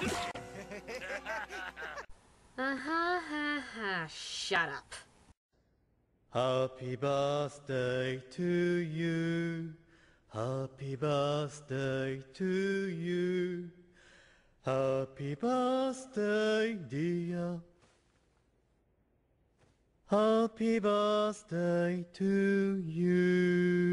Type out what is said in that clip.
Uh-huh, ha, ha. Shut up. Happy birthday to you. Happy birthday to you. Happy birthday, dear. Happy birthday to you.